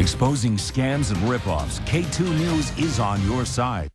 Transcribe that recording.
Exposing scams and ripoffs, K2 News is on your side.